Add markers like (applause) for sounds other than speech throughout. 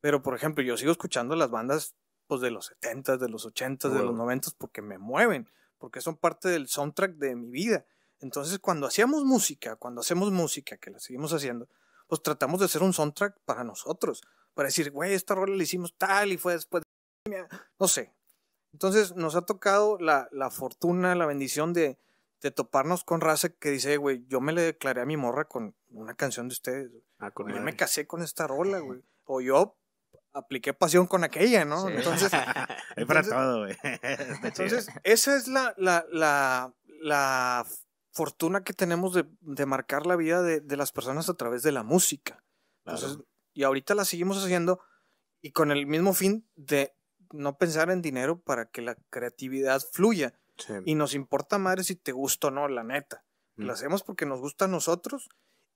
Pero, por ejemplo, yo sigo escuchando las bandas pues, de los 70 de los 80 de los 90 porque me mueven, porque son parte del soundtrack de mi vida. Entonces, cuando hacíamos música, cuando hacemos música, que la seguimos haciendo, pues tratamos de hacer un soundtrack para nosotros, para decir, güey, esta rola la hicimos tal y fue después de... No sé. Entonces, nos ha tocado la, la fortuna, la bendición de, de toparnos con raza que dice, güey, yo me le declaré a mi morra con una canción de ustedes. Ah, con yo me casé con esta rola, güey. O yo apliqué pasión con aquella, ¿no? Sí. Entonces, (laughs) Hay para todo, güey. (laughs) Entonces, esa es la, la, la, la fortuna que tenemos de, de marcar la vida de, de las personas a través de la música. Entonces, y ahorita la seguimos haciendo y con el mismo fin de no pensar en dinero para que la creatividad fluya. Sí. Y nos importa madre si te gusta o no, la neta. Mm. Lo hacemos porque nos gusta a nosotros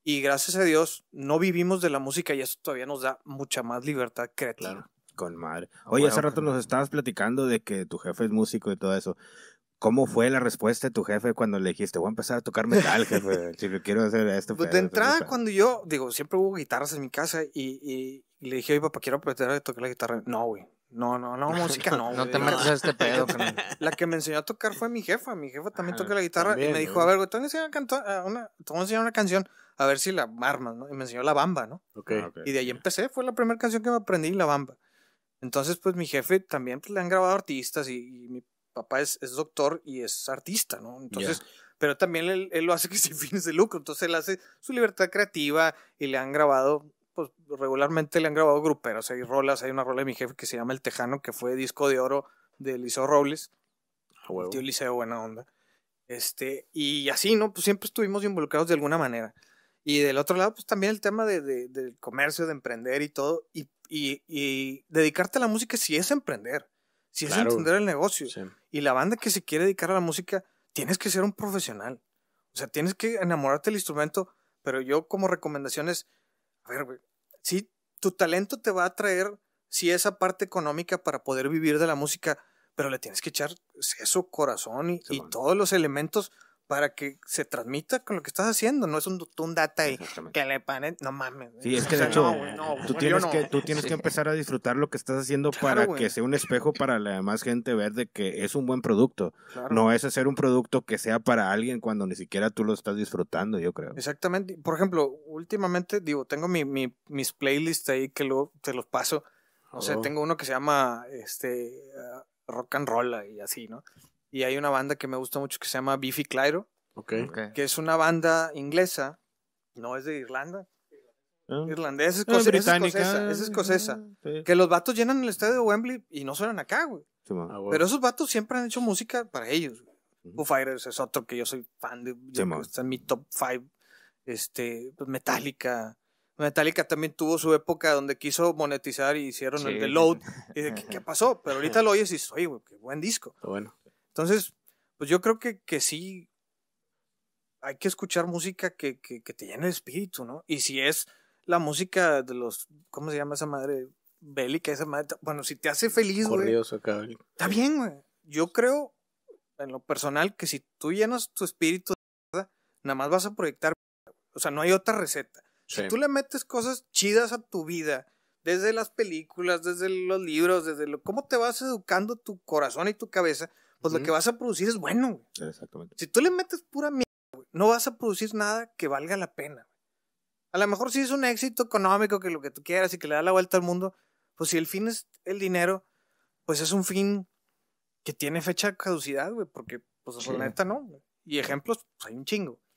y gracias a Dios no vivimos de la música y eso todavía nos da mucha más libertad creativa. Claro. Con madre. Ah, Oye, bueno, hace rato nos estabas platicando de que tu jefe es músico y todo eso. ¿Cómo fue la respuesta de tu jefe cuando le dijiste, voy a empezar a tocar metal, jefe? (laughs) Si le quiero hacer esto. Pues de entrada, cuando yo, digo, siempre hubo guitarras en mi casa y, y- y le dije, oye, papá, quiero aprender a tocar la guitarra. No, güey. No, no, no, (laughs) música no. No te metas a este pedo, (laughs) carnal. La que me enseñó a tocar fue mi jefa. Mi jefa también toca la guitarra y también, me dijo, güey. a ver, güey, te voy a enseñar, a cantar- a una, te voy a enseñar una canción, a ver si la armas, ¿no? Y me enseñó la bamba, ¿no? Ok. Y de ahí empecé, fue la primera canción que me aprendí, La Bamba. Entonces, pues mi jefe también pues, le han grabado artistas y, y mi papá es, es doctor y es artista, ¿no? Entonces, pero también él, él lo hace (laughs) que sin fines de lucro, entonces él hace su libertad creativa y le han grabado, pues regularmente le han grabado gruperos, hay rolas, hay una rola de mi jefe que se llama El Tejano, que fue disco de oro de Liceo Robles, A huevo. el tío Liceo, buena onda. Este, y así, ¿no? Pues siempre estuvimos involucrados de alguna manera. Y del otro lado, pues también el tema de, de- del comercio, de emprender y todo. Y, y- y dedicarte a la música si es emprender, si es Claro. entender el negocio. Sí. Y la banda que se quiere dedicar a la música, tienes que ser un profesional. O sea, tienes que enamorarte del instrumento, pero yo como recomendaciones, a ver, güey, sí, tu talento te va a traer, sí, esa parte económica para poder vivir de la música, pero le tienes que echar eso, corazón y, todos los elementos para que se transmita con lo que estás haciendo. No es un, un data y que le panen, no mames. Sí, es que de hecho, no, no, tú yo tienes, no. que, tú tienes Sí. que empezar a disfrutar lo que estás haciendo Claro, para güey. que sea un espejo para la demás gente ver de que es un buen producto. Claro. No es hacer un producto que sea para alguien cuando ni siquiera tú lo estás disfrutando, yo creo. Exactamente. Por ejemplo, últimamente, digo, tengo mi, mi- mis playlists ahí que luego te los paso. O sea, Oh. tengo uno que se llama este ah, Rock and Roll y así, ¿no? Y hay una banda que me gusta mucho que se llama Biffy Clyro, Ok. Ok. que es una banda inglesa, no es de Irlanda, Ah. irlandesa, es, Ah, escoce- es escocesa, es escocesa. Sí. Que los vatos llenan el estadio de Wembley y no suenan acá, güey. Ah, Pero esos vatos siempre han hecho música para ellos. Foo Fighters es otro que yo soy fan de. que está en mi top 5. Este, pues Metallica. Metallica también tuvo su época donde quiso monetizar y hicieron el Sí, de sí, Load. sí. Y de, (laughs) ¿qué, qué pasó? Pero ahorita lo oyes y dices, oye, güey, qué buen disco. Está bueno. Entonces, pues yo creo que, que sí hay que escuchar música que, que, que te llene el espíritu, ¿no? Y si es la música de los, ¿cómo se llama esa madre? Bélica, esa madre. Bueno, si te hace feliz, güey. Está bien, güey. Yo creo, en lo personal, que si tú llenas tu espíritu de nada más vas a proyectar. O sea, no hay otra receta. Sí. Si tú le metes cosas chidas a tu vida, desde las películas, desde los libros, desde lo, cómo te vas educando tu corazón y tu cabeza, pues lo que vas a producir es bueno, güey. Exactamente. Si tú le metes pura mierda, güey, no vas a producir nada que valga la pena. A lo mejor sí es un éxito económico, que lo que tú quieras y que le da la vuelta al mundo, pues si el fin es el dinero, pues es un fin que tiene fecha de caducidad, güey, porque pues Sí. la neta no. güey. Y ejemplos, pues hay un chingo.